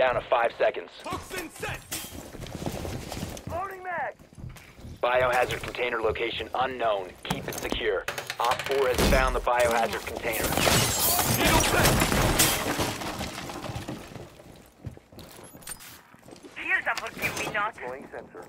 down to five seconds. Toxin set! Loading mag! Biohazard container location unknown. Keep it secure. Op 4 has found the biohazard container. Needle set! Here's a forgive me not. Deploying sensor.